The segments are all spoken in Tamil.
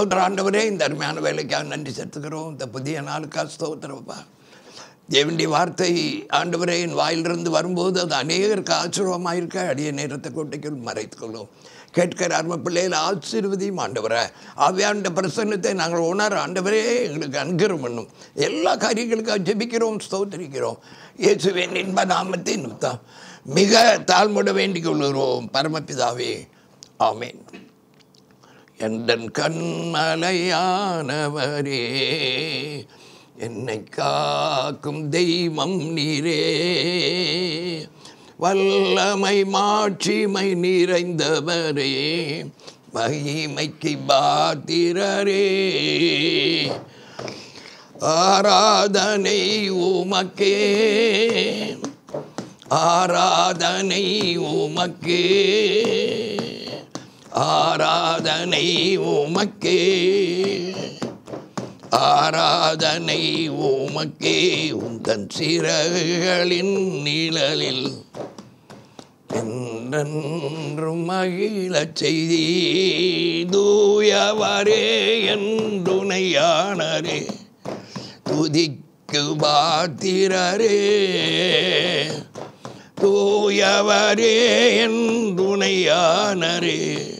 ஸ்தோத்திர ஆண்டவரே இந்த அருமையான வேலைக்காக நன்றி செலுத்துக்கிறோம் இந்த புதிய நாளுக்காக ஸ்தோத்திரப்பா தேவண்டி வார்த்தை ஆண்டவரே என் வாயிலிருந்து வரும்போது அது அநேகருக்கு ஆச்சரியமாக இருக்க அடிய நேரத்தை கொட்டைக்குள் மறைத்துக்கொள்ளும். கேட்கிற அரும பிள்ளைகள் ஆசீர்வதியும் ஆண்டவரை. ஆவியாண்ட பிரசன்னத்தை நாங்கள் உணர ஆண்டவரே எங்களுக்கு அனுகிரம் பண்ணும். எல்லா காரியங்களுக்காக ஜெபிக்கிறோம் ஸ்தோத்திரிக்கிறோம். இயேசுவின் இன்ப நாமத்தை நிமித்தம் மிக தாழ்முட வேண்டிக் கொள்கிறோம். பரமபிதாவே ஆமேன். எந்தன் கண்மலையானவரே என்னை காக்கும் தெய்வம் நீரே. வல்லமை மாட்சிமை நிறைந்தவரே மகிமைக்கு பாத்திரரே. ஆராதனை உமக்கே ஆராதனை உமக்கே. ஆராதனை உமக்கே. ஆராதனை உமக்கே. உந்தன் சிறகுகளின் நிழலில் என்றென்றும் மகிழச் செய்தி தூயவரே என்றுணையானரே. துதிக்கு பாத்திரரே. தூயவரே என்றுணையானரே.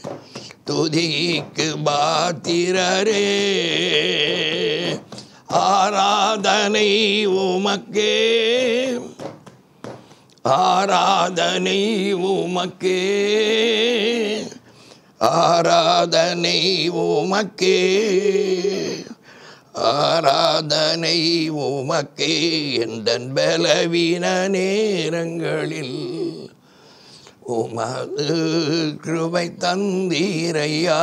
துதிக்கு பாத்திரரே. ஆராதனை உமக்கே. ஆராதனை உமக்கே. ஆராதனை உமக்கே. ஆராதனை உமக்கே. எந்த பலவீன நேரங்களில் உமது கிருபை தந்தீரையா.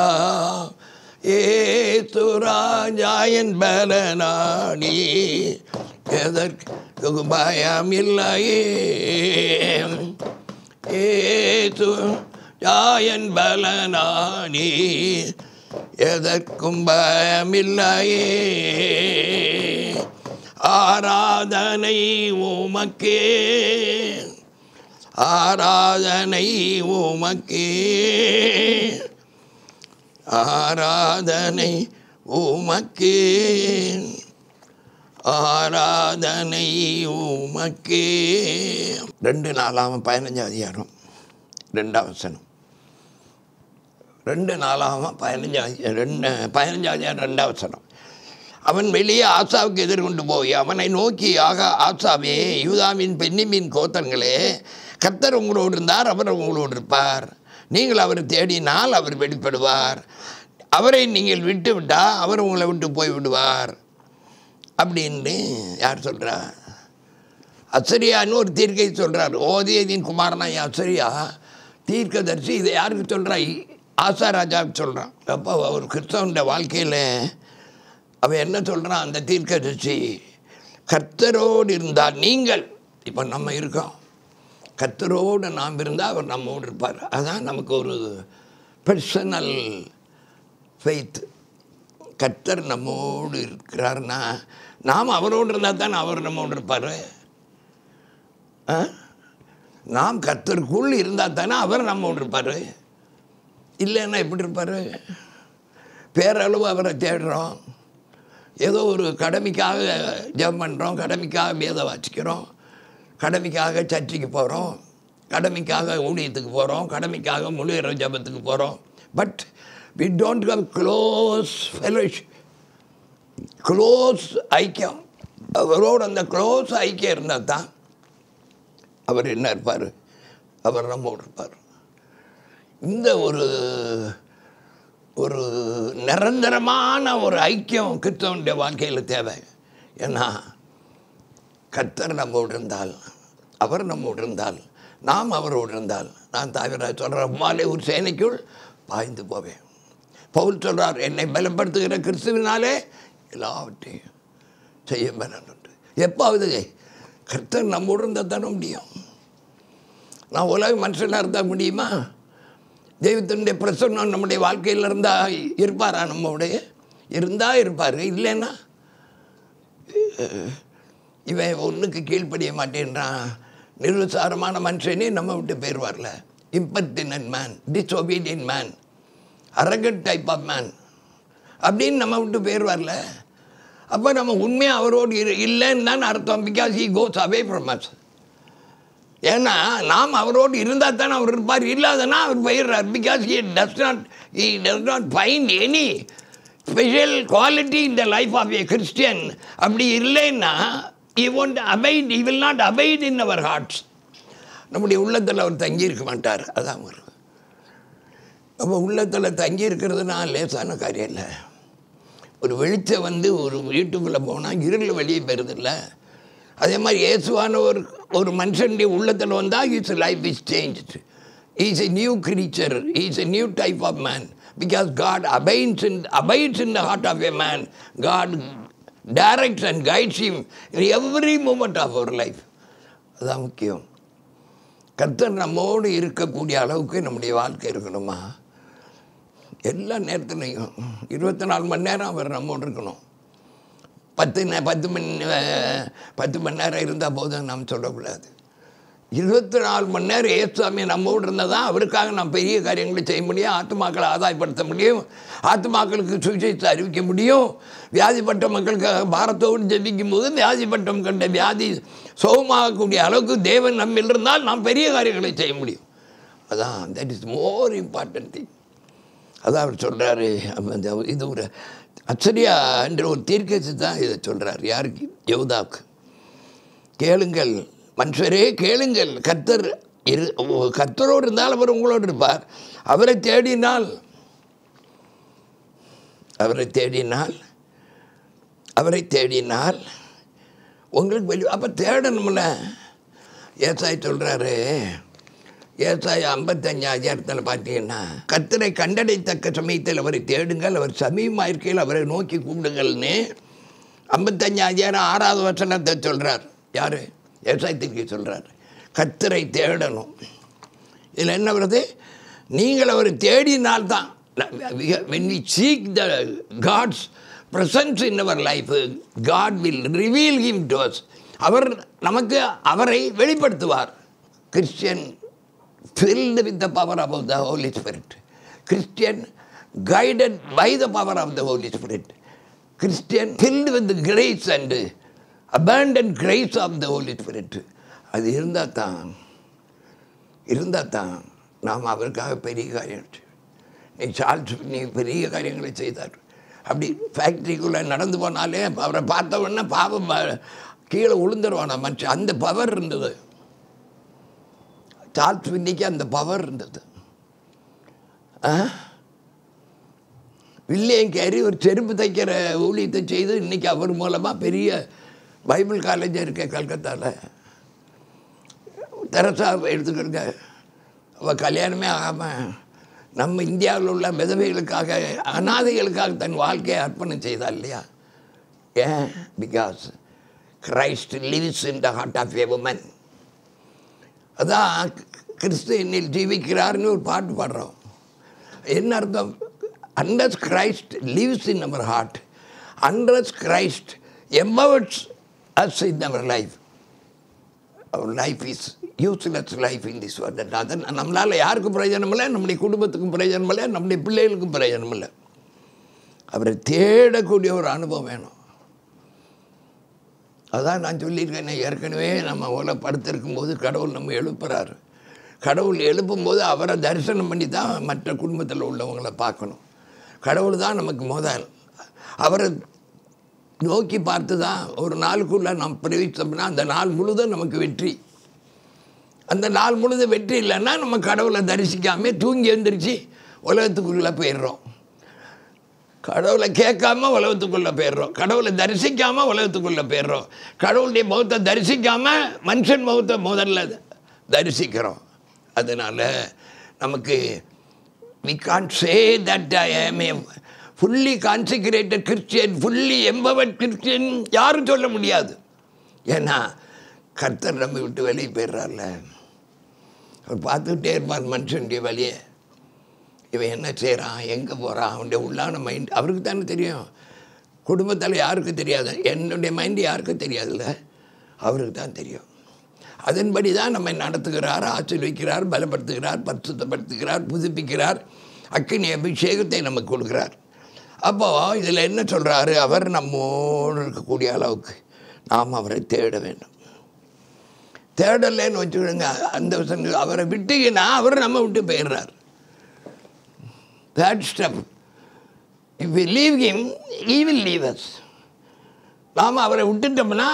ஏசுராஜாயன் பலனாடி. எதற்கு? பயம் இல்லையே ஏசு ஜாயன் பலனாடி. எதற்கும் பயமில்லையே. ஆராதனை உமக்கே. ஆராதனை உமக்கே. ஆராதனை உமக்கே. ஆராதனை உமக்கே. ரெண்டு நாலாம் பதினஞ்சாம் அதிகாரம். ரெண்டாம் வசனம். ரெண்டு நாளாக பதினஞ்சாம் ரெண்டு பதினஞ்சாம் அதிகாரம் ரெண்டாம் வசனம். அவன் வெளியே ஆசாவுக்கு எதிர்கொண்டு போய் அவனை நோக்கி ஆக ஆசாவே யூதாவின் பெண்ணிமின் கோத்தன்களே கர்த்தர் உங்களோடு இருந்தார் அவர் உங்களோடு இருப்பார். நீங்கள் அவரை தேடினால் அவர் வெளிப்படுவார். அவரை நீங்கள் விட்டு விட்டால் அவர் உங்களை விட்டு போய் விடுவார். அப்படின்னு யார் சொல்கிறா அசரியான்னு ஒரு தீர்க்கை சொல்கிறார் ஓதியதின் குமாரனா அசரியா தீர்க்கதரிசி இதை யாருக்கு சொல்கிறா ஆசா ராஜாவுக்கு சொல்கிறான் அப்போ அவர் கிறிஸ்தவனுடைய வாழ்க்கையில் அவன் என்ன சொல்கிறான் அந்த தீர்க்கதரிசி கர்த்தரோடு இருந்தால் நீங்கள் இப்போ நம்ம இருக்கோம். கத்தரோடு நாம் இருந்தால் அவர் நம்மோடு இருப்பார். அதான் நமக்கு ஒரு பர்சனல் ஃபெய்த் கத்தர் நம்மோடு இருக்கிறார்னா நாம் அவரோடு இருந்தால் தான் அவர் நம்மோடு இருப்பார். ஆ? நாம் கத்தருக்குள் இருந்தால் தானே அவர் நம்மோடு இருப்பார். இல்லைன்னா எப்படி இருப்பார்? பேரளவு அவரை தேடுறோம். ஏதோ ஒரு கடமைக்காக ஜெபம் பண்ணுறோம் கடமைக்காக வேதம் வாசிக்கிறோம். கடமைக்காக சர்ச்சைக்கு போகிறோம் கடமைக்காக ஊழியத்துக்கு போகிறோம் கடமைக்காக முழு ஜபத்துக்கு போகிறோம் but we don't have close fellowship close ஐக்கியம். அவரோட அந்த க்ளோஸ் ஐக்கியம் இருந்தால் தான் அவர் என்ன இருப்பார்? அவர் ரொம்ப இருப்பார். இந்த ஒரு ஒரு நிரந்தரமான ஒரு ஐக்கியம் கிறிஸ்தவனுடைய வாழ்க்கையில் தேவை. ஏன்னா கர்த்தர் நம்மோடு இருந்தால் அவர் நம்மோடு இருந்தால் நாம் அவரோடு இருந்தால் நான் தாவிர சொல்கிறேன் அம்மாலே ஒரு சேனைக்குள் பாய்ந்து போவேன். பவுல் சொல்கிறார் என்னை பலப்படுத்துகிற கிறிஸ்துவினாலே எல்லாவற்றையும் செய்ய பலனுண்டு எப்போது கர்த்தர் நம்மோடு இருந்தால் தானே முடியும். நான் உலக மனுஷனாக இருந்தால் முடியுமா? தெய்வத்தினுடைய பிரசன்னம் நம்முடைய வாழ்க்கையில் இருந்தால் இருப்பாரா நம்மளுடைய இருந்தால் இருப்பார் இல்லைன்னா? இவன் ஒன்றுக்கு கீழ்ப்படிய மாட்டேன்றான். நிருசாரமான மனுஷனே நம்ம விட்டு போயிடுவார்ல வரல impertinent man disobedient man arrogant type of man அப்படின்னு நம்ம விட்டு போயிடுவார்ல அப்போ நம்ம உண்மையாக அவரோடு இரு இல்லைன்னு தான் அர்த்தம் because he goes away from us ஏன்னா நாம் அவரோடு இருந்தால் தானே அவர் இருப்பார் இல்லாதனா அவர் போயிடுறார். Because he does not he does not find any special quality in the life of a Christian அப்படி இல்லைன்னா he won't abide he will not abide in our hearts நம்முடைய உள்ளத்தில் அவர் தங்கியிருக்க மாட்டார். அதான் ஒரு. அப்போ உள்ளத்தில் தங்கியிருக்கிறதுனா லேசான காரியம் இல்லை. ஒரு வெளிச்சம் வந்து ஒரு வீட்டுக்குள்ளே போனால் இருளில் வெளியே பெறுதில்ல அதே மாதிரி இயேசுவான ஒரு ஒரு மனுஷனுடைய உள்ளத்தில் வந்தால் is life is change is a new creature is a new type of man because God abides in abides in the heart of a man God directs and guides him in every moment of our life அதுதான் முக்கியம். கர்த்தர் நம்மோடு இருக்கக்கூடிய அளவுக்கு நம்முடைய வாழ்க்கை இருக்கணுமா? எல்லா நேரத்துலையும் இருபத்தி நாலு மணி நேரம் அவர் நம்மோடு இருக்கணும். பத்து பத்து மணி பத்து மணி நேரம் இருந்தால் போதும் நாம் சொல்லக்கூடாது. இருபத்தி நாலு மணி நேரம் ஏசுவாமி நம்மோடு இருந்தால் தான் அவருக்காக நாம் பெரிய காரியங்களை செய்ய முடியும் ஆத்துமாக்களை ஆதாயப்படுத்த முடியும் ஆத்துமாக்களுக்கு சுவிசேஷத்தை அறிவிக்க முடியும். வியாதிப்பட்ட மக்களுக்காக பாரத்தோடு ஜபிக்கும் போது வியாதிப்பட்டம் கண்ட வியாதி சுகமாகக்கூடிய அளவுக்கு தேவன் நம்மில் இருந்தால் நாம் பெரிய காரியங்களை செய்ய முடியும். அதான் that is more important thing அதான் அவர் சொல்கிறாரு இது ஒரு அச்சரியா என்ற ஒரு தீர்க்கச்சி தான் இதை சொல்கிறார் யாருக்கு? யோதாவுக்கு. கேளுங்கள் மனுஷரே கேளுங்கள். கத்தர் இரு கத்தரோடு இருந்தால் அவர் உங்களோடு இருப்பார். அவரை தேடினால் அவரை தேடினால் அவரை தேடினால் உங்களுக்கு வெளி அப்போ தேடணும்ல. ஏசாய் சொல்கிறாரு ஏசாய் ஐம்பத்தஞ்சு அதிகாரத்தில் பார்த்தீங்கன்னா கத்தரை கண்டடைத்தக்க சமயத்தில் அவரை தேடுங்கள் அவர் சமீபமாக இருக்கையில் அவரை நோக்கி கூப்பிடுங்கள்னு ஐம்பத்தஞ்சு அதிகாரம் ஆறாவது வசனத்தை சொல்கிறார் யார்? விவசாயத்துக்கு சொல்கிறார் கத்தரை தேடணும் இதில் என்ன வருது நீங்கள் அவர் தேடினால்தான் when we seek the God's presence in our life God will reveal him those அவர் நமக்கு அவரை வெளிப்படுத்துவார் Christian filled with the power of the Holy Spirit Christian guided by the power of the Holy Spirit Christian filled with grace and abundant Christ of the Holy Spirit அது இருந்தால் தான் இருந்தால் தான் நாம் அவருக்காக பெரிய காரியம் நீ சார்ஜ் நீ பெரிய காரியங்களை செய்தார். அப்படி ஃபேக்ட்ரிக்குள்ளே நடந்து போனாலே அவரை பார்த்த உடனே பாவம் கீழே விழுந்துருவானா மனுஷன். அந்த பவர் இருந்தது. சார்ஜ் பின்னிக்கு அந்த பவர் இருந்தது. ஆ? வில்லியம் கேரி ஒரு செருப்பு தைக்கிற ஊழியத்தை செய்து இன்னைக்கு அவர் மூலமாக பெரிய பைபிள் காலேஜ் இருக்கே கல்கத்தாவில் தெரசா எடுத்துக்கிடுங்க அவள் கல்யாணமே ஆகாமல் நம்ம இந்தியாவில் உள்ள விதவைகளுக்காக அனாதைகளுக்காக தன் வாழ்க்கையை அர்ப்பணம் செய்தா இல்லையா? ஏன்? Because Christ lives in the heart of a woman அதான் கிறிஸ்து என்னில் ஜீவிக்கிறார்னு ஒரு பாட்டு பாடுறோம். என்ன அர்த்தம்? Unless Christ lives in our heart unless Christ empowers us in our life our life is useless life in this world அது நம்மளால் யாருக்கும் பிரயோஜனம் இல்லை நம்முடைய குடும்பத்துக்கும் பிரயோஜனம் இல்லை நம்முடைய பிள்ளைகளுக்கும் பிரயோஜனம் இல்லை. அவரை தேடக்கூடிய ஒரு அனுபவம் வேணும். அதான் நான் சொல்லியிருக்கேன் ஏற்கனவே நம்ம ஓலை படுத்திருக்கும் போது கடவுள் நம்ம எழுப்புறாரு. கடவுள் எழுப்பும்போது அவரை தரிசனம் பண்ணி தான் மற்ற குடும்பத்தில் உள்ளவங்களை பார்க்கணும். கடவுள் தான் நமக்கு முதல். அவரை நோக்கி பார்த்து தான் ஒரு நாளுக்குள்ளே நாம் பிரவேசித்தோம்னா அந்த நாள் முழுதும் நமக்கு வெற்றி. அந்த நாள் முழுதும் வெற்றி இல்லைன்னா நம்ம கடவுளை தரிசிக்காமே தூங்கி எழுந்திரிச்சு உலகத்துக்குள்ளே போயிடுறோம். கடவுளை கேட்காம உலகத்துக்குள்ளே போயிடுறோம். கடவுளை தரிசிக்காமல் உலகத்துக்குள்ளே போயிடுறோம். கடவுளுடைய முகத்தை தரிசிக்காமல் மனுஷன் முகத்தை முதல்ல தரிசிக்கிறோம். அதனால் நமக்கு we can't say that I am fully consecrated Christian fully empowered Christian யாரும் சொல்ல முடியாது. ஏன்னா கர்த்தர் நம்ம விட்டு வெளியே போயிடுறார்ல. அவர் பார்த்துக்கிட்டே இருப்பார் மனுஷனுடைய வழியை. இவன் என்ன செய்கிறான் எங்கே போகிறான் அவனுடைய உள்ளான மைண்ட் அவருக்கு தானே தெரியும். குடும்பத்தில் யாருக்கு தெரியாது? என்னுடைய மைண்டு யாருக்கு தெரியாதுல்ல? அவருக்கு தான் தெரியும். அதன்படி தான் நம்மை நடத்துகிறார் ஆசீர்விக்கிறார் பலப்படுத்துகிறார் பரிசுத்தப்படுத்துகிறார் புதுப்பிக்கிறார். அக்கினி அபிஷேகத்தை நமக்கு கொடுக்கிறார். அப்போ இதில் என்ன சொல்கிறாரு அவர் நம்மோடு இருக்கக்கூடிய அளவுக்கு நாம் அவரை தேட வேண்டும். தேடலைன்னு வச்சுக்கிடுங்க அந்த அவரை விட்டீங்கன்னா அவர் நம்ம விட்டு போயிடுறார். Third step if we leave him he will leave us நாம் அவரை விட்டுட்டோம்னா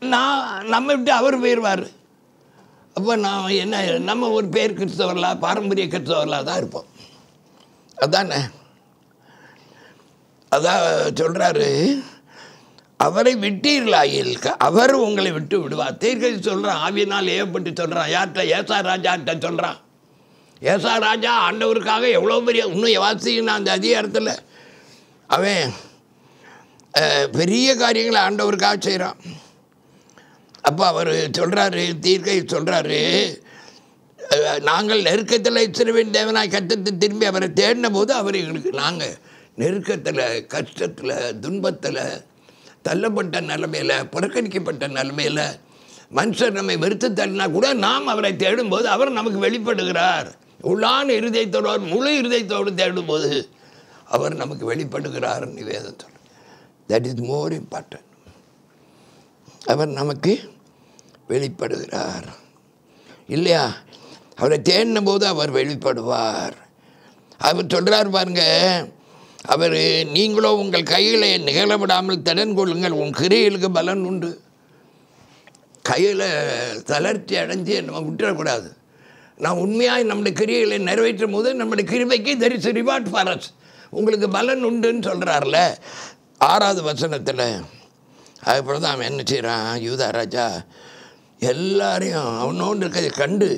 நான் நம்ம விட்டு அவர் போயிடுவார். அப்போ நான் என்ன நம்ம ஒரு பேர் கிறிஸ்தவர்களாக பாரம்பரிய கிறிஸ்தவர்களாக தான் இருப்போம். அதானே? அதான் சொல்கிறாரு அவரை விட்டீர்களாயில் அவர் உங்களை விட்டு விடுவார். தீர்க்கதி சொல்கிறான் ஆவியினால் ஏவப்பட்டு சொல்கிறான் யார்கிட்ட? ஏசா ராஜாட்ட சொல்கிறான் ஏசா ராஜா ஆண்டவருக்காக எவ்வளோ பெரிய இன்னும் வாசிக்கணும் அந்த அதிகாரத்தில். அவன் பெரிய காரியங்களை ஆண்டவருக்காக செய்கிறான் அப்போ அவர் சொல்கிறாரு தீர்க்கை சொல்கிறாரு நாங்கள் நெருக்கத்தில் இஸ்ரவேல் தேவனாய் கட்டத்தை திரும்பி அவரை தேடின போது அவர் எங்களுக்கு நாங்கள் நெருக்கத்தில் கஷ்டத்தில் துன்பத்தில் தள்ளப்பட்ட நிலைமையில் புறக்கணிக்கப்பட்ட நிலைமையில் மனுஷர் நம்மை வெறுத்து தள்ளினா கூட நாம் அவரை தேடும்போது அவர் நமக்கு வெளிப்படுகிறார். உள்ளான இருதயத்தோடு முழு இருதயத்தோடு தேடும்போது அவர் நமக்கு வெளிப்படுகிறார் நிவேதம் சொல்லு தட் இஸ் மோர் இம்பார்ட்டன்ட் அவர் நமக்கு வெளிப்படுகிறார். இல்லையா? அவரை தேடின போது அவர் வெளிப்படுவார். அவர் சொல்கிறார் பாருங்கள் அவர் நீங்களோ உங்கள் கையில் நிகழ விடாமல் திறன் கொள்ளுங்கள். உன் கிரியைகளுக்கு பலன் உண்டு. கையில் தளர்ச்சி அடைஞ்சு நம்ம விட்டுறக்கூடாது. நான் உண்மையாக நம்முடைய கிரியைகளை நிறைவேற்றும் போது நம்முடைய கிருபைக்கு there is reward for us உங்களுக்கு பலன் உண்டுன்னு சொல்கிறார்ல ஆறாவது வசனத்தில் அதுக்கப்புறம் தான் அவன் என்ன செய்கிறான் யூதா ராஜா எல்லாரையும் அவனோடு இருக்கிறதை கண்டு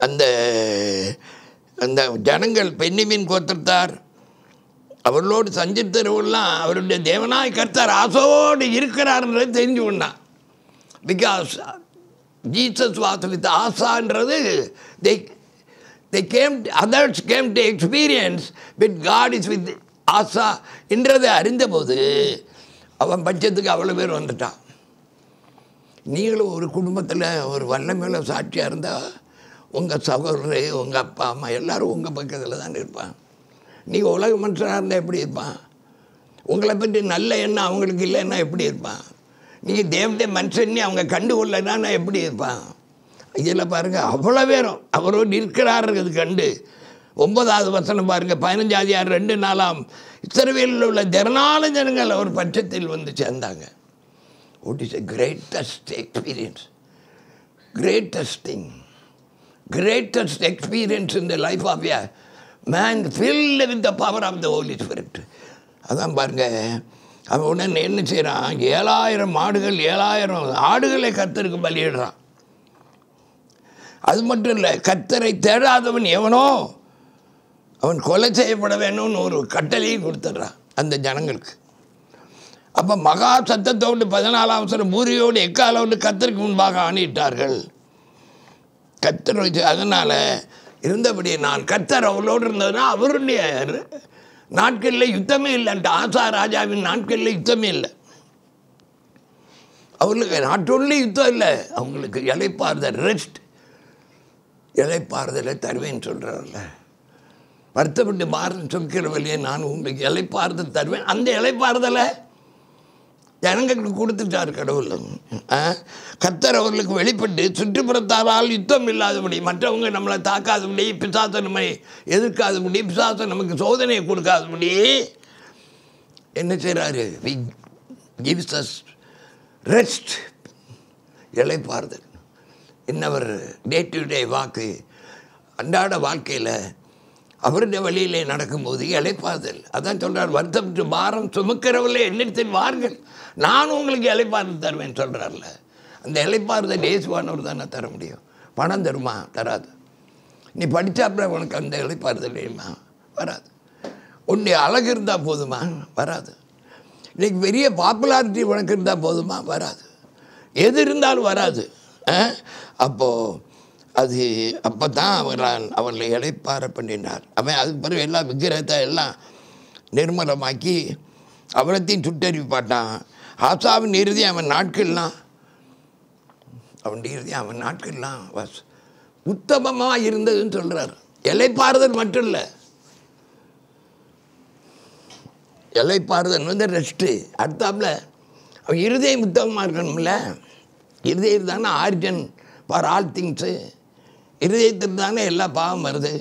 அந்த அந்த ஜனங்கள் பெண்ணிமின் கோத்திரத்தார் அவர்களோடு சஞ்சித்தருவெல்லாம் அவருடைய தேவனாய் கர்த்தார் ஆசோடு இருக்கிறார்ன்றது தெரிஞ்சு கொண்டான் because Jesus was with ஆசான்றது they they came others came to experience with God is with Asa என்றதை அறிந்தபோது அவன் பட்சத்துக்கு அவ்வளோ பேர் வந்துட்டான். நீங்களும் ஒரு குடும்பத்தில் ஒரு வல்லமையில சாட்சியாக இருந்தால் உங்கள் சகோதரர் உங்கள் அப்பா அம்மா எல்லோரும் உங்கள் பக்கத்தில் தான் இருப்பான் நீங்கள் உலக மனுஷனாக இருந்தால் எப்படி இருப்பான்? உங்களை பற்றி நல்ல எண்ணம் அவங்களுக்கு இல்லைன்னா எப்படி இருப்பான்? நீங்கள் தேவதே மனுஷன்னே அவங்க கண்டுகொள்ளனா நான் எப்படி இருப்பான்? இதில் பாருங்கள் அவ்வளோ பேரும் அவரோ இருக்கிறாருங்கிறது கண்டு. ஒன்பதாவது வசனம் பாருங்கள் பதினஞ்சாதியார் ரெண்டு நாளாம் இஸ்ரவேலில் உள்ள திறனால ஜனங்கள் அவர் பட்சத்தில் வந்து சேர்ந்தாங்க. What is a greatest experience greatest thing greatest experience இந்த life of a man man with the power of the Holy Spirit அதான் பாருங்க அவன் உடனே என்ன செய்கிறான் ஏழாயிரம் மாடுகள் ஏழாயிரம் ஆடுகளை கத்தருக்கு பலியிடுறான். அது மட்டும் இல்லை கத்தரை தேடாதவன் எவனோ அவன் கொலை செய்யப்பட வேணும்னு ஒரு கட்டளையும் கொடுத்துட்றான் அந்த ஜனங்களுக்கு. அப்போ மகா சத்தத்தோடு பதினாலாம் அவசரம் பூரியோடு எக்காலோடு கத்தருக்கு முன்பாக ஆணிட்டார்கள் கத்தர் வச்சு அதனால் இருந்தபடி நான் கத்தர் அவளோடு இருந்ததுன்னா அவருடைய நாட்களில் யுத்தமே இல்லைன்ட்டு ஆசா ராஜாவின் நாட்களில் யுத்தமே இல்லை. அவர்களுக்கு நாட் ஒன்லி யுத்தம் இல்லை. அவங்களுக்கு இலைப்பாறுதல் ரெஸ்ட் இலைப்பாறுதலை தருவேன்னு சொல்கிறார்ல வருத்தப்பட்டு மாறுன்னு சொல்கிற வழியே நான் உங்களுக்கு இலைப்பாறுதல் தருவேன். அந்த இலைப்பாறுதலை ஜனங்களுக்கு கொடுத்துட்டார் கடவுள். கத்தர் அவர்களுக்கு வெளிப்பட்டு சுற்றுப்புறத்தாரால் யுத்தம் இல்லாதபடி மற்றவங்க நம்மளை தாக்காதபடி பிசாசை நம்மை எதிர்க்காதபடி பிசாசை நமக்கு சோதனையை கொடுக்காதபடி என்ன செய்கிறாரு வி கிவ்ஸ் அஸ் ரெஸ்ட் இலைப்பாறுதல் இன்னவர் டே டு டே வாக்கு அன்றாட வாழ்க்கையில் அவருடைய வழியிலே நடக்கும்போது இழைப்பாதல் அதான் சொல்கிறார் வருத்தப்பட்டு பாரம் சுமக்கிறவர்களே என்னிடத்தில் வார்கள் நான் உங்களுக்கு இலைப்பாறுதல் தருவேன் சொல்கிறார்ல அந்த இழைப்பாறுதல் இயேசுவானவர் தானே தர முடியும். பணம் தருமா? தராது. நீ படித்தாப்புல உனக்கு அந்த இழைப்பாறுதல் வேணுமா வராது. உன்னுடைய அழகு இருந்தால் போதுமா? வராது. இன்னைக்கு பெரிய பாப்புலாரிட்டி உனக்கு இருந்தால் போதுமா? வராது. எது இருந்தாலும் வராது. அப்போது அது அப்போ தான் அவரால் அவர்களை இழைப்பார பண்ணினார். அவன் அதுக்கு பிறகு எல்லாம் விக்கிரகத்தை எல்லாம் நிர்மலமாக்கி அவனத்தையும் சுட்டறிவிப்பாட்டான் ஆசாவின் இறுதி அவன் நாட்கள்லாம் அவன் இறுதி அவன் நாட்கள்லாம் வஸ் உத்தமமாக இருந்ததுன்னு சொல்கிறார் இலைப்பாறுதல் மட்டும் இல்லை. இலைப்பாறுதல் வந்து ரெஸ்ட்டு அடுத்தாப்புல அவன் இருதயம் உத்தமமாக இருக்கணும்ல. இருதயம் தானே ஆர்ஜன் ஃபார் ஆல் திங்ஸு இருதயத்தில் தானே எல்லா பாவம் வருது?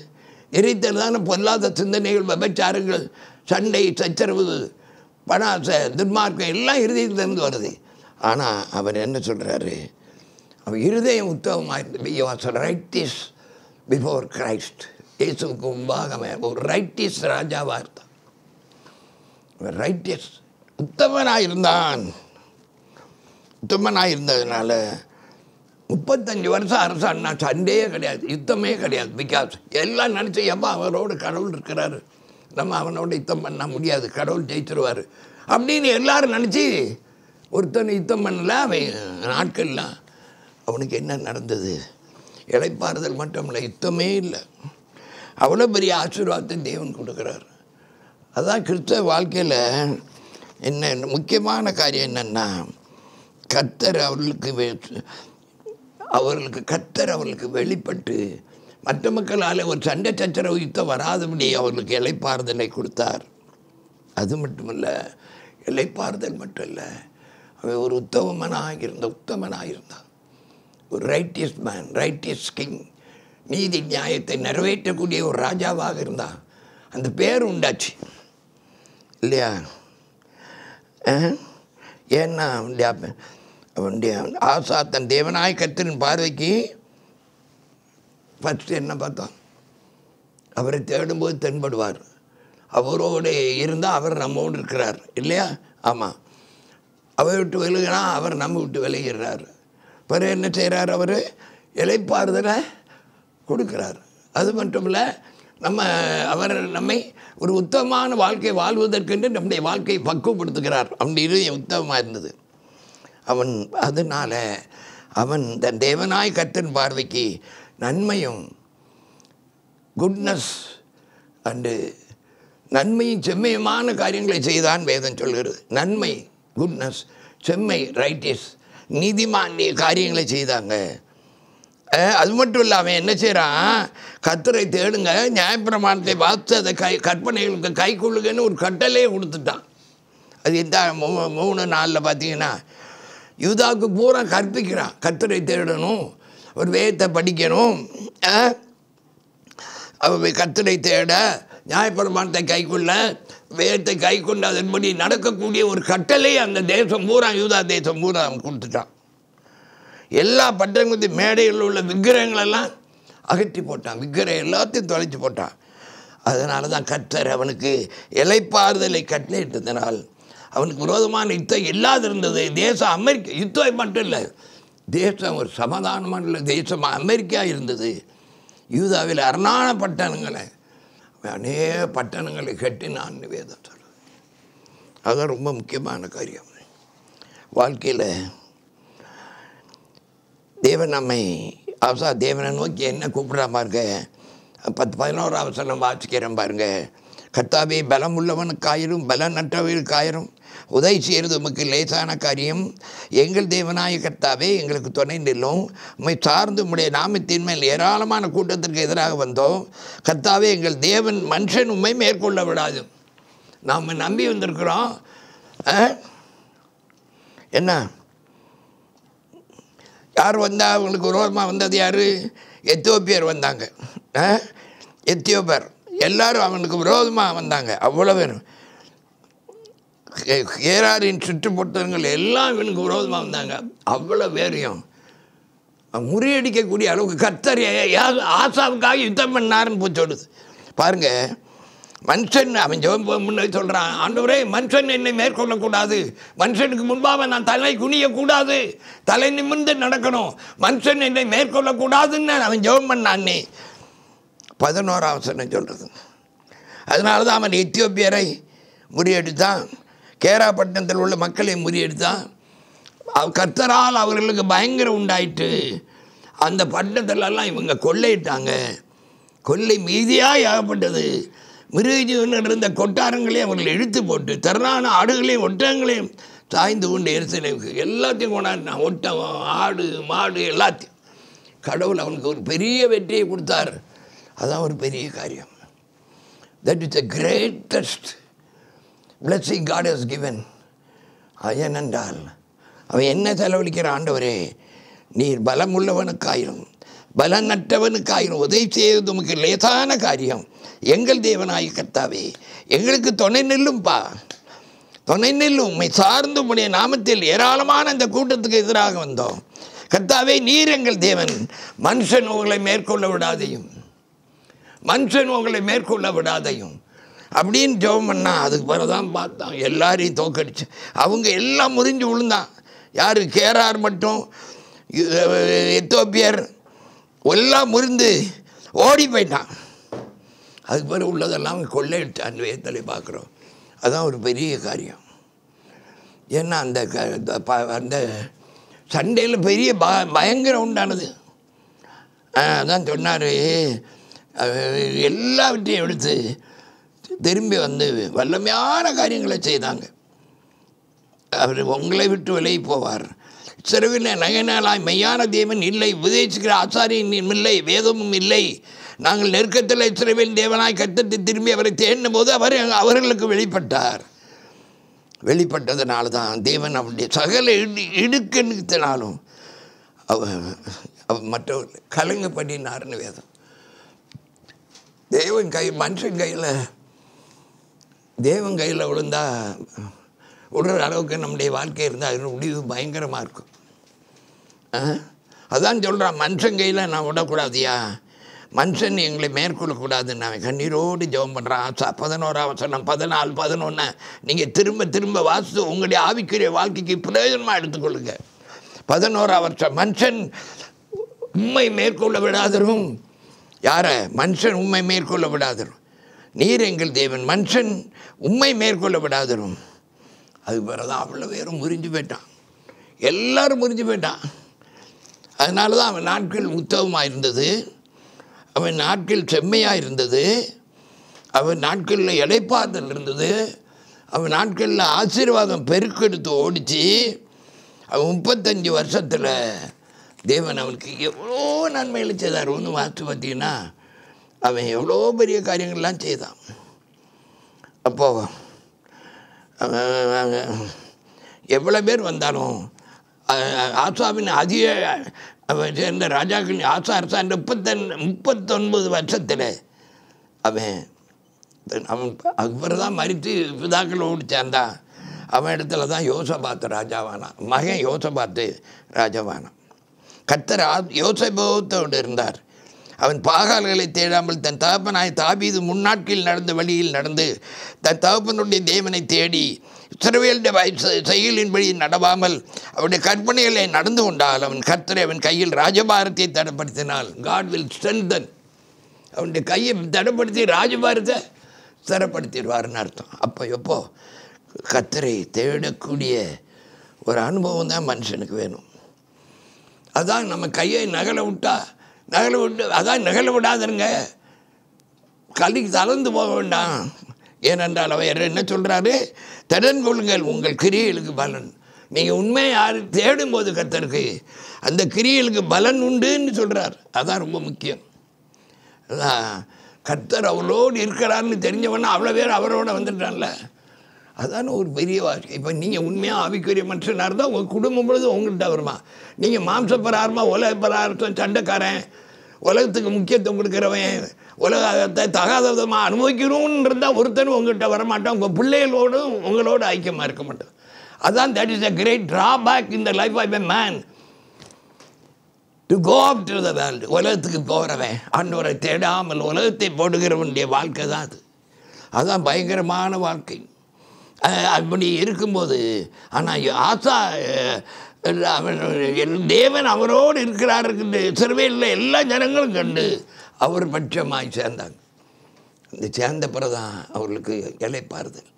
இருதயத்தில் தானே பொல்லாத சிந்தனைகள் விபச்சாரங்கள் சண்டை சச்சரவு பணாசை துன்மார்க்கம் எல்லாம் இருதயத்திலேருந்து வருது. ஆனால் அவர் என்ன சொல்கிறாரு அவர் இருதயம் உத்தவமாக இருந்து வாஸ் ரைட்டிஸ் பிஃபோர் கிரைஸ்ட் இயேசுக்கு முன்பாக ஒரு ரைட்டிஸ் ராஜாவாக இருந்தான். ரைட்டிஸ் உத்தமனாக இருந்தான் உத்தமனாக இருந்ததுனால முப்பத்தஞ்சு வருஷம் அரசாண்ணா சண்டையே கிடையாது. யுத்தமே கிடையாது. பிகாஸ் எல்லாம் நினச்சி எப்போ அவரோட கடவுள் இருக்கிறாரு. நம்ம அவனோட யுத்தம் பண்ண முடியாது. கடவுள் ஜெயிச்சிருவார். அப்படின்னு எல்லாரும் நினச்சி ஒருத்தன் யுத்தம் பண்ணல அவன் நாட்கள்லாம் அவனுக்கு என்ன நடந்தது? இழைப்பாறுதல் மட்டும் இல்லை யுத்தமே இல்லை. அவ்வளோ பெரிய ஆசீர்வாதத்தை தேவன் கொடுக்குறார். அதான் கிறிஸ்தவ வாழ்க்கையில் என்ன முக்கியமான காரியம் என்னென்னா கத்தர் அவர்களுக்கு அவர்களுக்கு கத்தர் அவர்களுக்கு வெளிப்பட்டு மற்ற மக்களால் ஒரு சண்டை சச்சரவு யுத்தம் வராதபடி அவர்களுக்கு இலைப்பாறுதலை கொடுத்தார். அது மட்டுமல்ல இலைப்பாறுதல் மட்டும் இல்லை அவன் ஒரு உத்தமனாக இருந்த உத்தமனாக இருந்தான். ஒரு ரைட்டியஸ் மேன் ரைட்டியஸ் கிங் நீதி நியாயத்தை நிறைவேற்றக்கூடிய ஒரு ராஜாவாக இருந்தான். அந்த பேர் உண்டாச்சு. இல்லையா? ஏன்னா இல்லையா ஆசா தன் தேவனாய் கத்திரின் பார்வைக்கு ஃபஸ்ட்டு என்ன பார்த்தோம் அவரை தேடும்போது தென்படுவார். அவரோடு இருந்தால் அவர் நம்மோடு இருக்கிறார். இல்லையா? ஆமாம் அவரை விட்டு விலகினா அவர் நம்ம விட்டு விலகிறார் பிறகு என்ன செய்கிறார் அவர்? இலைப்பாறுதலை கொடுக்குறார். அது மட்டும் இல்லை நம்ம அவர் நம்மை ஒரு உத்தமமான வாழ்க்கை வாழ்வதற்கென்று நம்முடைய வாழ்க்கையை பக்குவப்படுத்துகிறார். அப்படி இருதயம் உத்தமமாக இருந்தது. அவன் அதனால் அவன் தன் தேவனாய் கத்தன் பார்வைக்கு நன்மையும் குட்னஸ் அண்டு நன்மையும் செம்மையுமான காரியங்களை செய்தான் வேதம் சொல்கிறது. நன்மை குட்னஸ் செம்மை ரைட்டிஸ் நீதிமான் காரியங்களை செய்தாங்க. அது மட்டும் இல்லை அவன் என்ன செய்கிறான் கத்தரை தேடுங்க நியாயப்பிரமாணத்தை பார்த்து அதை கை கற்பனைகளுக்கு கை கொள்ளுங்கன்னு ஒரு கட்டளையே கொடுத்துட்டான் அது இந்த மூ- மூணு நாளில் பார்த்தீங்கன்னா யூதாவுக்கு பூரா கற்பிக்கிறான் கத்தரை தேடணும். ஒரு வேதத்தை படிக்கணும். அவர் கத்தரை தேட நியாயப்பிரமாணத்தை கைக்கொள்ள வேதத்தை கொண்டு அதன்படி நடக்கக்கூடிய ஒரு கட்டளை அந்த தேசம் பூரா யூதா தேசம் பூரா அவன் கொடுத்துட்டான். எல்லா பட்டணத்து மேடைகளில் உள்ள விக்கிரகங்களெல்லாம் அகற்றி போட்டான். விக்கிரகம் எல்லாத்தையும் தொலைச்சி போட்டான். அதனால தான் கத்தர் அவனுக்கு இலைப்பாறுதலை கட்டளையிட்டதனால் அவனுக்கு விரோதமான யுத்தம் இல்லாத இருந்தது. தேசம் அமெரிக்கா யுத்தம் மட்டும் இல்லை. தேசம் ஒரு சமாதானமான தேசம் அமெரிக்கா இருந்தது. யூதாவில் அரணான பட்டணங்களை அநேக பட்டணங்களை கட்டி நான் வேதம் சொல்கிறேன் அதுதான் ரொம்ப முக்கியமான காரியம். வாழ்க்கையில் தேவன் நம்மை அவசா தேவனை நோக்கி என்ன கூப்பிட்றா பாருங்க. பத்து பதினோரு அவசரம் வாசிக்கிறேன் பாருங்க. கர்த்தாவே பலம் உள்ளவனுக்காயிரும் பலம் நற்றவர்களுக்காயிரும் உதவி செய்கிறது உமக்கு லேசான காரியம் எங்கள் தேவனாய கர்த்தாவே எங்களுக்கு துணை நில்லும். உண்மை சார்ந்து உம்முடைய நாமத்தின் மேல் ஏராளமான கூட்டத்திற்கு எதிராக வந்தோம். கர்த்தாவே எங்கள் தேவன் மனுஷன் உண்மை மேற்கொள்ள விடாது. நாம் நம்பி வந்திருக்கிறோம். ஆ? என்ன? யார் வந்தால் அவங்களுக்கு விரோதமாக வந்தது யார்? எத்தியோப்பியர் வந்தாங்க. ஆ? எத்தியோப்பியர் எல்லாரும் அவனுக்கு விரோதமாக வந்தாங்க. அவ்வளோ பேரும். ஏராரின் சுற்றுப்புறத்தங்கள் எல்லாம் இவனுக்கு விரோதமாக வந்தாங்க. அவ்வளோ பேரையும் முறியடிக்கக்கூடிய அளவுக்கு கத்தர் யா- ஆசாவுக்காக யுத்தம் பண்ணாருன்னு போய் சொல்லுது. பாருங்க மனுஷன் அவன் ஜெபம் முன்னே சொல்கிறான் ஆண்டவரே மனுஷன் என்னை மேற்கொள்ளக்கூடாது. மனுஷனுக்கு முன்பாக நான் தலை குனியக்கூடாது. தலை நிமிர்ந்து நடக்கணும். மனுஷன் என்னை மேற்கொள்ளக்கூடாதுன்னு அவன் ஜெபம் பண்ணான்னே பதினோரு வசனம் சொல்கிறது அதனால தான் அவன் எத்தியோப்பியரை முறியடித்தான். கேராப்பட்டினத்தில் உள்ள மக்களை முறியடித்தான். கத்தரால் அவர்களுக்கு பயங்கரம் உண்டாயிட்டு அந்த பட்டணத்திலெல்லாம் இவங்க கொள்ளையிட்டாங்க. கொள்ளை மீதியாக ஆகப்பட்டது. மிருகஜீவன் இருந்த கொட்டாரங்களையும் அவர்கள் இழுத்து போட்டு திறனான ஆடுகளையும் ஒட்டகங்களையும் சாய்ந்து கொண்டு எரிசலேவுக்கு எல்லாத்தையும் கொண்டாடினா ஒட்டகம் ஆடு மாடு எல்லாத்தையும். கடவுள் அவனுக்கு ஒரு பெரிய வெற்றியை கொடுத்தார். அதான் ஒரு பெரிய காரியம். That is the greatest blessing God has given ஏனென்றால் அவன் என்ன செலவழிக்கிற ஆண்டவரே? நீர் பலமுள்ளவனுக்காயிரும் பலனற்றவனுக்காயிரும் உதவி செய்வது உமக்கு லேசான காரியம். எங்கள் தேவனாய் கர்த்தாவே எங்களுக்கு துணை நில்லும்பா. துணை நில்லும் உண்மை சார்ந்து உடைய நாமத்தில் ஏராளமான அந்த கூட்டத்துக்கு எதிராக வந்தோம். கர்த்தாவே நீர் எங்கள் தேவன் மனுஷன் உங்களை மேற்கொள்ள விடாதையும் மனுஷன் உங்களை மேற்கொள்ள விடாதையும் அப்படின்னு ஜெபம் பண்ணா அதுக்கு பிறகுதான் பார்த்தான். எல்லாரையும் தோக்கடிச்சு. அவங்க எல்லாம் முறிஞ்சு விழுந்தான். யார்? கேரார் மட்டும். எத்தோப்பியர் எல்லாம் முறிந்து ஓடி போயிட்டான். அதுக்கு பிறகு உள்ளதெல்லாம் கொள்ளையிட்டான் வேத்தலை பார்க்குறோம். அதுதான் ஒரு பெரிய காரியம். ஏன்னா அந்த க- அந்த ப- அந்த சண்டையில் பெரிய ப பயங்கரம் உண்டானது. அதான் சொன்னார். எல்லாவற்றையும் எடுத்து திரும்பி வந்து வல்லமையான காரியங்களை செய்தாங்க. அவர் உங்களை விட்டு விலகி போவார். சிறுவில் நயனாலாய் மெய்யான தேவன் இல்லை உபதேசிக்கிற ஆசாரியன் இல்லை வேதமும் இல்லை. நாங்கள் நெருக்கத்தில் சிறுவின் தேவனாய் கத்தத்தை திரும்பி அவரை தேடின போது அவர் அவர்களுக்கு வெளிப்பட்டார். வெளிப்பட்டதுனால தான் தேவன் அவருடைய சகல இடு இடுக்கணுத்தினாலும் அவ அவ மற்றவர் கலங்க பண்ணினார்னு வேதம். தேவன் கை மனுஷன் கையில் தேவன் கையில் விழுந்தா விடுற அளவுக்கு நம்முடைய வாழ்க்கை இருந்தால் அதன் முடிவு பயங்கரமாக இருக்கும். ஆ? அதான் சொல்கிறான் மனுஷன் கையில் நான் விடக்கூடாதியா? மனுஷன் எங்களை மேற்கொள்ளக்கூடாதுன்னு அவன் கண்ணீரோடு ஜெபம் பண்ணுறான் ஆசா பதினோரா வசனம் பதினாலு பதினொன்று நீங்கள் திரும்ப திரும்ப வாசித்து உங்களுடைய ஆவிக்குரிய வாழ்க்கைக்கு பிரயோஜனமாக எடுத்துக்கொள்ளுங்க. பதினோரா வருஷம் மனுஷன் உண்மை மேற்கொள்ள விடாதரும் யாரை? மனுஷன் உண்மை மேற்கொள்ள விடாதரும் நீர் எங்கள் தேவன் மனுஷன் உண்மை மேற்கொள்ள விடாதரும் அது பிறகுதான் அவ்வளோ பேரும் முறிஞ்சு போயிட்டான். எல்லாரும் முறிஞ்சு போயிட்டான். அதனால தான் அவன் நாட்கள் உத்தவமாக இருந்தது. அவன் நாட்கள் செம்மையாக இருந்தது. அவன் நாட்களில் இடைப்பாதல் இருந்தது. அவன் நாட்களில் ஆசீர்வாதம் பெருக்கெடுத்து ஓடிச்சு. அவன் முப்பத்தஞ்சு வருஷத்தில் தேவன் அவனுக்கு எவ்வளோ நன்மைகளை செய்தார். ஒன்று வாஸ்து பார்த்தீங்கன்னா அவன் எவ்வளோ பெரிய காரியங்கள்லாம் செய்தான். அப்போ எவ்வளோ பேர் வந்தாலும் ஆசாவின் அதிக அவன் சேர்ந்த ராஜாக்கள் ஆசா அரசாண்ட முப்பத்தன் முப்பத்தொன்பது வருஷத்தில் அவன் அவன் அக்பர் தான் மறித்து பிதாக்களோடு சேர்ந்தான். அவன் இடத்துல தான் யோசபாத்து ராஜாவானான். மகன் யோசபாத்து ராஜாவானான். கத்தர் ஆ- யோசபோத்தோடு இருந்தார். அவன் பாகால்களை தேடாமல் தன் தகப்பனாய் தாபீது முன்னாட்களில் நடந்த வழியில் நடந்து தன் தகப்பனுடைய தேவனை தேடி இஸ்ரவேலுடைய செயலின்படி நடவாமல் அவனுடைய கற்பனைகளை நடந்து கொண்டால் அவன் கர்த்தரை அவன் கையில் ராஜபாரத்தை தடப்படுத்தினால் காட் வில் ஸ்ட்ரென்தன் அவனுடைய கையை தடப்படுத்தி ராஜபாரத்தை ஸ்திரப்படுத்திடுவார்னு அர்த்தம். அப்போ எப்போ? கத்தரை தேடக்கூடிய ஒரு அனுபவம் தான் மனுஷனுக்கு வேணும். அதான் நம்ம கையை நகல விட்டால் நகல விட்டு அதான் நகல விடாதுங்க கலி தளர்ந்து போக வேண்டாம். ஏனென்றால் அவர் என்ன சொல்கிறாரு திறன் கொள்ளுங்கள் உங்கள் கிரியைகளுக்கு பலன். நீங்கள் உண்மையை யார் தேடும்போது கத்தருக்கு அந்த கிரியைகளுக்கு பலன் உண்டுன்னு சொல்கிறார் அதான் ரொம்ப முக்கியம். அதான் கர்த்தர் அவளோடு இருக்கிறார்னு தெரிஞ்சவொன்னே அவ்வளோ பேர் அவரோட வந்துட்டான்ல. அதான ஒரு பெரிய வாழ்க்கை. இப்போ நீங்கள் உண்மையாக ஆவிக்குரிய மனுஷனாக இருந்தால் உங்கள் குடும்பம் பொழுது உங்கள்கிட்ட வருமா? நீங்கள் மாம்சப்பிராரமாக உலக பராரத்தம் சண்டைக்காரன் உலகத்துக்கு முக்கியத்துவம் கொடுக்குறவன் உலகத்தை தகாத விதமாக அனுபவிக்கணும்னு இருந்தால் ஒருத்தனும் உங்கள்கிட்ட வரமாட்டான். உங்கள் பிள்ளைகளோடும் உங்களோட ஐக்கியமாக இருக்க மாட்டேன். அதான் that is a great drawback இந்த life of a man to go up to the world உலகத்துக்கு போகிறவன் ஆண்டவரை தேடாமல் உலகத்தை போடுகிறவனுடைய வாழ்க்கை தான் அது. அதுதான் பயங்கரமான வாழ்க்கை. அப்படி இருக்கும்போது ஆனால் ஆசா அவன் தேவன் அவரோடு இருக்கிறார் சிறுவையில் எல்லா ஜனங்களும் கண்டு அவர் பட்சமாய் சேர்ந்தாங்க. இந்த சேர்ந்த பிறதான் அவர்களுக்கு இலைப்பாறுதல்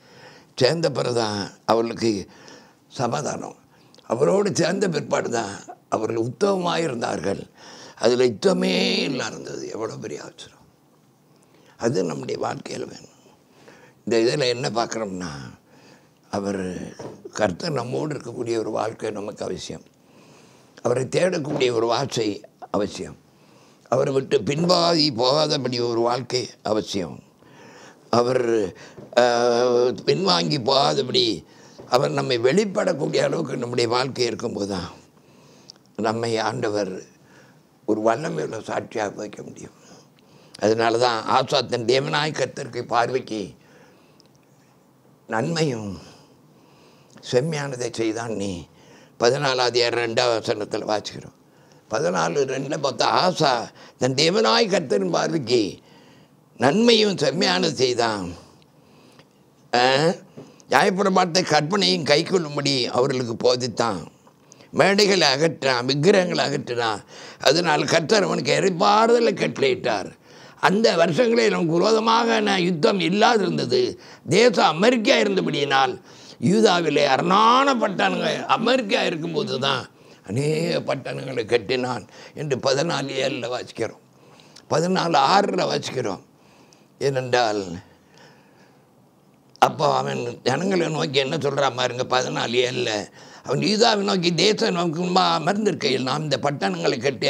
சேர்ந்த பிறதான் அவர்களுக்கு சமாதானம். அவரோடு சேர்ந்த பிற்பாடு தான் அவர்கள் உத்தமமாக இருந்தார்கள். அதில் யுத்தமே இல்லை இருந்தது எவ்வளோ பெரிய ஆச்சரியம் அது நம்முடைய வாழ்க்கையில் வேணும். இந்த இதில் என்ன பார்க்குறோம்னா அவர் கர்த்தர் நம்மோடு இருக்கக்கூடிய ஒரு வாழ்க்கை நமக்கு அவசியம். அவரை தேடக்கூடிய ஒரு வாழ்க்கை அவசியம். அவரை விட்டு பின்பாதி போகாதபடி ஒரு வாழ்க்கை அவசியம். அவர் பின்வாங்கி போகாதபடி அவர் நம்மை வெளிப்படக்கூடிய அளவுக்கு நம்முடைய வாழ்க்கை இருக்கும்போது தான் நம்மை ஆண்டவர் ஒரு வல்லமையுள்ள சாட்சியாக வைக்க முடியும். அதனால தான் ஆசாத்தன் தன் கர்த்தருக்கு பார்வைக்கு நன்மையும் செம்மையானதை செய்தான் நீ. பதினாலாவது ரெண்டாவது வசனத்தில் வாசிக்கிறோம். பதினாலு ரெண்டில் பார்த்தா ஆசா தன் தேவனாய் கர்த்தரின் பார்வைக்கு நன்மையும் செம்மையானது செய்தான். அஹ், நியாயப்பிரமாணத்தை கற்பனையும் கைக்கொள்ளும்படி அவர்களுக்கு போதித்தான். மேடைகளை அகற்றினான் விக்கிரகங்களை அகற்றினான். அதனால் கர்த்தர் அவனுக்கு இறைப்பாறுதலை கட்டளையிட்டார். அந்த வருஷங்களில் நமக்கு விரோதமாக யுத்தம் இல்லாதிருந்தது. தேசம் அமெரிக்கா இருந்தபடியினால் யூதாவிலே அரணான பட்டணங்கள் அமெரிக்கா இருக்கும்போது தான் அநேக பட்டணங்களை கட்டினான் என்று பதினாலு ஏழில் வாசிக்கிறோம். பதினாலு ஆறில் வாசிக்கிறோம். ஏனென்றால் அப்போ அவன் ஜனங்களை நோக்கி என்ன சொல்கிறா பாருங்க பதினாலு ஏழில் அவன் யூதாவை நோக்கி தேச நமக்கு அமர்ந்திருக்கையில் நாம் இந்த பட்டணங்களை கட்டி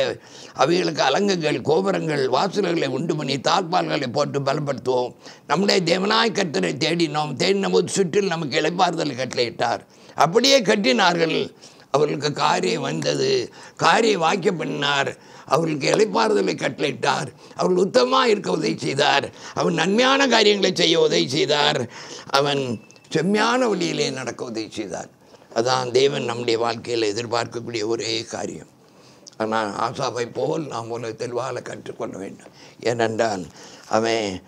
அவைகளுக்கு அலங்குகள் கோபுரங்கள் வாசல்களை உண்டு பண்ணி தாழ்பால்களை போட்டு பலப்படுத்துவோம். நம்முடைய தேவனாய் கர்த்தரை தேடினோம். தேடின போது சுற்றில் நமக்கு இளைப்பாறுதல் கட்டளையிட்டார். அப்படியே கட்டினார்கள். அவர்களுக்கு காரியம் வந்தது. காரியம் வாக்கிய பண்ணினார். அவர்களுக்கு இழைப்பாறுதலை கட்டளையிட்டார். அவர்கள் உத்தமமாக இருக்க உதவி செய்தார். அவன் நன்மையான காரியங்களை செய்ய உதவி செய்தார். அவன் செம்மையான வழியிலே நடக்க உதவி செய்தார். அதான் தேவன் நம்முடைய வாழ்க்கையில் எதிர்பார்க்கக்கூடிய ஒரே காரியம். ஆனால் ஆசாவை போல் நாம் உலகத்தில் வாழ கற்றுக்கொள்ள வேண்டும். ஏனென்றால் அவன்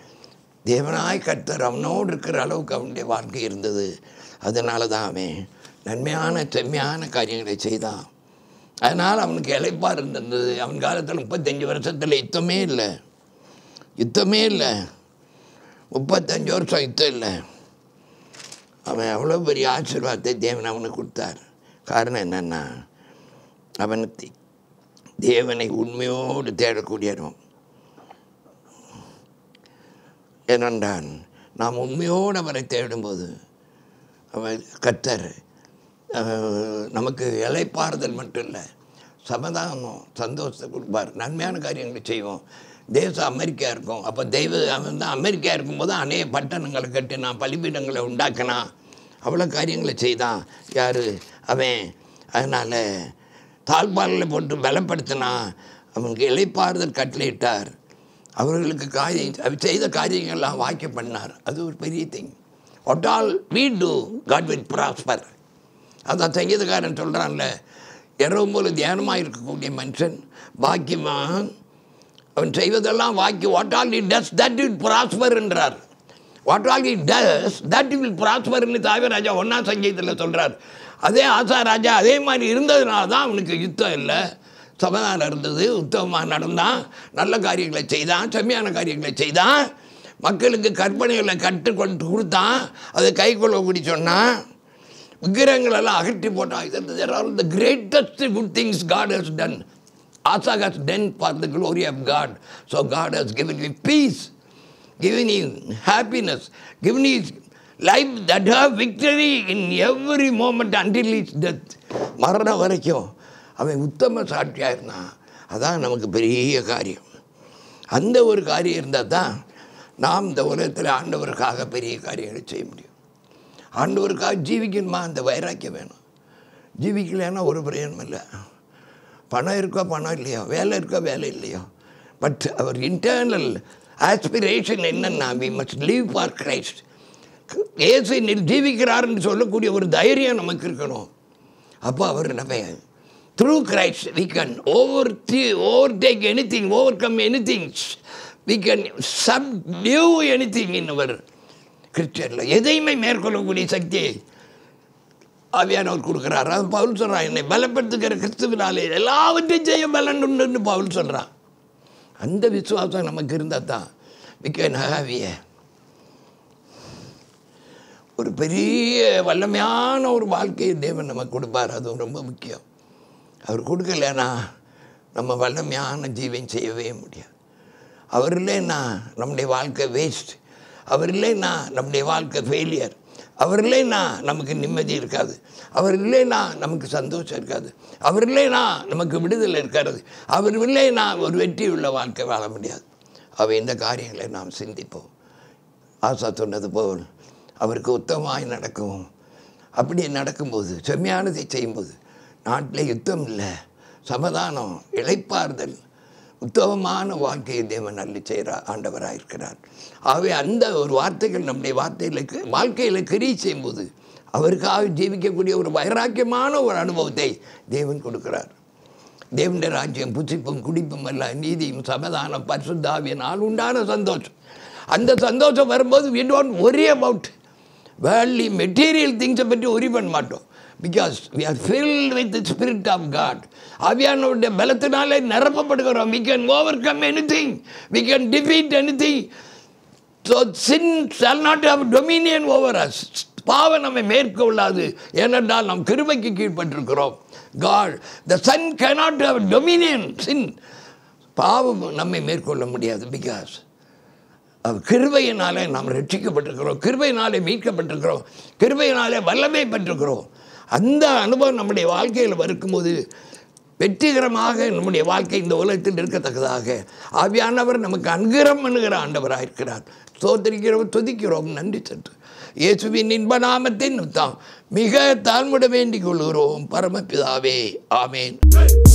தேவனாய் கர்த்தர் அவனோடு இருக்கிற அளவுக்கு அவனுடைய வாழ்க்கை இருந்தது. அதனால தான் அவன் நன்மையான செம்மையான காரியங்களை செய்தான். அதனால் அவனுக்கு இழைப்பாக இருந்தது அவன் காலத்தில் முப்பத்தஞ்சு வருஷத்தில் யுத்தமே இல்லை. யுத்தமே இல்லை. முப்பத்தஞ்சு வருஷம் யுத்தம் இல்லை. அவன் அவ்வளோ பெரிய ஆசீர்வாதத்தை தேவன் அவனுக்கு கொடுத்தார். காரணம் என்னென்னா அவன் தேவனை உண்மையோடு தேடக்கூடியவன். ஏனென்றான் நாம் உண்மையோடு அவரை தேடும்போது அவர் கத்தர் நமக்கு இலைப்பாறுதல் மட்டும் இல்லை சமாதானம் சந்தோஷத்தை கொடுப்பார். நன்மையான காரியங்களை செய்வோம். தேசம் அமெரிக்கா இருக்கும். அப்போ தெய்வ அவன் தான் அமெரிக்கா இருக்கும்போது அநேக பட்டணங்களை கட்டினான் பலிபீடங்களை உண்டாக்கினான். அவ்வளோ காரியங்களை செய்தான். யார்? அவன். அதனால் தாழ்பாலில் போட்டு பலப்படுத்தினான். அவனுக்கு இலைப்பாறுதல் கட்டளையிட்டார். அவர்களுக்கு காரியம் அவர் செய்த காரியங்கள்லாம் வாக்கிய பண்ணார். அது ஒரு பெரிய thing what all we do God will prosper அதான் சங்கீதக்காரன் சொல்கிறான்ல இரவு போல தியானமாக இருக்கக்கூடிய மனுஷன் பாக்கியமான் அவன் செய்வதெல்லாம் walkie what all he does that will prosper என்றார். What all he does that will ப்ராஸ்பர்னு ராஜா ஒன்றா சங்கீதத்தில் சொல்கிறார் அதே ஆசா ராஜா அதே மாதிரி இருந்ததுனால தான் அவனுக்கு யுத்தம் இல்லை. சமாதானம் இருந்தது உத்தமமாக நடந்தான் நல்ல காரியங்களை செய்தான் செம்மையான காரியங்களை செய்தான். மக்களுக்கு கற்பனைகளை கற்றுக்கொண்டு கொடுத்தான். அதை கை கூடி சொன்னான். விக்கிரங்களெல்லாம் அகற்றி போட்டான். இது இந்த the greatest good things God has done Asa has done for the glory of God so God has given you peace given you happiness given you life that have victory in every moment until his death. மரணம் வரைக்கும் அவன் உத்தம சாட்சியாக இருந்தான். அதான் நமக்கு பெரிய காரியம். அந்த ஒரு காரியம் இருந்தால் தான் நாம் இந்த உலகத்தில் ஆண்டவருக்காக பெரிய காரியங்களை செய்ய முடியும். ஆண்டவருக்காக ஜீவிக்கணுமா? அந்த வைராக்கியம் வேணும். ஜீவிக்கலைன்னா ஒரு பிரயோஜனம் இல்லை. பணம் இருக்கோ பணம் இல்லையோ? வேலை இருக்கோ வேலை இல்லையோ? பட் அவர் இன்டர்னல் ஆஸ்பிரேஷன் என்னன்னா we must live for Christ ஏசு நீர் ஜீவிக்கிறார்னு சொல்லக்கூடிய ஒரு தைரியம் நமக்கு இருக்கணும். அப்போ அவர் நம்ம through Christ we can over overtake anything overcome any things we can subdue anything in our கிறிஸ்டியனில் எதையுமே மேற்கொள்ளக்கூடிய சக்தியை ஆவியானவர் கொடுக்குறார். அது பவுல் சொல்கிறான் என்னை பலப்படுத்துகிற கிறிஸ்துவினாலே எல்லாவற்றையும் செய்ய பலன் உண்டுன்னு பவுல் சொல்கிறான் அந்த விசுவாசம் நமக்கு இருந்தால் தான் மிக்க நகாவிய ஒரு பெரிய வல்லமையான ஒரு வாழ்க்கையை தேவன் நமக்கு கொடுப்பார். அதுவும் ரொம்ப முக்கியம். அவர் கொடுக்கலன்னா நம்ம வல்லமையான ஜீவன் செய்யவே முடியாது. அவர் இல்லைன்னா நம்முடைய வாழ்க்கை வேஸ்ட் அவர் இல்லைன்னா நம்முடைய வாழ்க்கை ஃபெயிலியர் அவர் இல்லைன்னா நமக்கு நிம்மதி இருக்காது. அவர் இல்லைன்னா நமக்கு சந்தோஷம் இருக்காது. அவர் இல்லைன்னா நமக்கு விடுதலை இருக்காது. அவர் இல்லைன்னா ஒரு வெற்றி உள்ள வாழ்க்கை வாழ முடியாது. அவை இந்த காரியங்களை நாம் சிந்திப்போம். ஆசா சொன்னது போல் அவருக்கு உத்தமாய் நடக்கும். அப்படி நடக்கும்போது செம்மையானதை செய்யும்போது நாட்டில் யுத்தம் இல்லை சமாதானம் இழைப்பார்தல் உத்தமமான வாழ்க்கையை தேவன் அள்ளி செய்கிறார் ஆண்டவராக இருக்கிறார் ஆகவே அந்த ஒரு வார்த்தைகள் நம்முடைய வார்த்தையில் வாழ்க்கையில் கிரி செய்யும்போது அவருக்காக ஜீவிக்கக்கூடிய ஒரு வைராக்கியமான ஒரு அனுபவத்தை தேவன் கொடுக்கிறார். தேவனுடைய ராஜ்யம் புசிப்பும் குடிப்பும் அல்ல நீதியும் சமதானம் பரிசுத்தாவியனால் உண்டான சந்தோஷம். அந்த சந்தோஷம் வரும்போது we don't worry about worldly material திங்ஸை பற்றி ஒரி பண்ண மாட்டோம். Because we are filled with spirit of God ஆவியானோடைய பலத்தினாலே நிரப்பப்படுகிறோம் we can overcome anything we can defeat anything so sin shall not have dominion over us பாவம் நம்மை மேற்கொள்ளாது ஏனென்றால் நாம் கிருமைக்கு கீழ்ப்பட்டிருக்கிறோம் God the son cannot have dominion sin பாவம் நம்மை மேற்கொள்ள முடியாது பிகாஸ் கிருவையினாலே நாம் ரட்சிக்கப்பட்டிருக்கிறோம். கிருவையினாலே மீட்கப்பட்டிருக்கிறோம். கிருவையினாலே வல்லமை பெற்றிருக்கிறோம். அந்த அனுபவம் நம்முடைய வாழ்க்கையில் வரும்போது வெற்றிகரமாக நம்முடைய வாழ்க்கை இந்த உலகத்தில் இருக்கத்தக்கதாக. ஆவியானவர் நமக்கு அனுகிரம் பண்ணுகிற ஆண்டவராக இருக்கிறார். சோதரிக்கிறோம் துதிக்கிறோம் நன்றி சென்று இயேசுவின் இன்ப நாமத்தின் தான் மிக தாழ்முட வேண்டிக் கொள்கிறோம். பரமபிதாவே ஆமேன்.